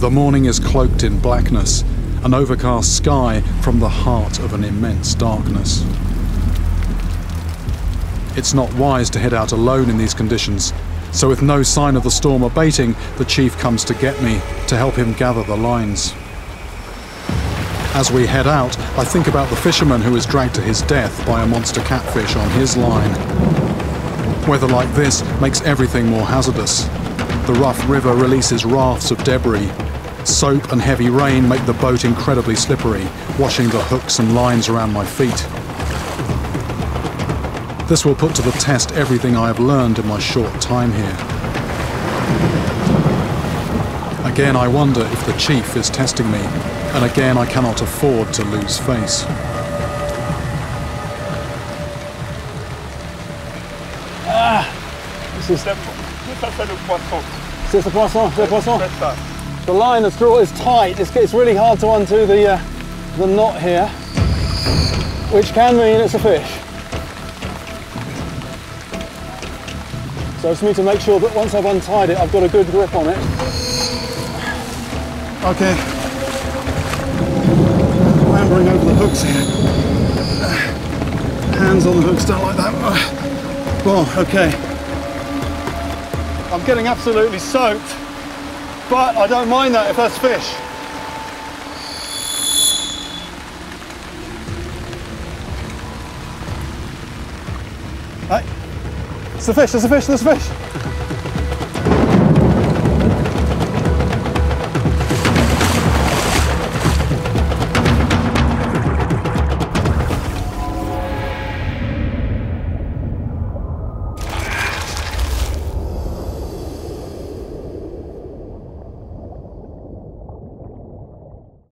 The morning is cloaked in blackness, an overcast sky from the heart of an immense darkness. It's not wise to head out alone in these conditions, so with no sign of the storm abating, the chief comes to get me to help him gather the lines. As we head out, I think about the fisherman who was dragged to his death by a monster catfish on his line. Weather like this makes everything more hazardous. The rough river releases rafts of debris. Soap and heavy rain make the boat incredibly slippery, washing the hooks and lines around my feet. This will put to the test everything I have learned in my short time here. Again, I wonder if the chief is testing me, and again, I cannot afford to lose face. C'est ça, ça c'est le poisson. C'est the poisson, c'est the poisson. The line, the straw is tight. It's, it's really hard to undo the, uh, the knot here, which can mean it's a fish. So I just need to make sure that once I've untied it, I've got a good grip on it. Okay. Clambering over the hooks here. Hands on the hooks, don't like that. Oh, okay. I'm getting absolutely soaked, but I don't mind that if that's fish. Right. It's a fish, there's a fish, there's a fish.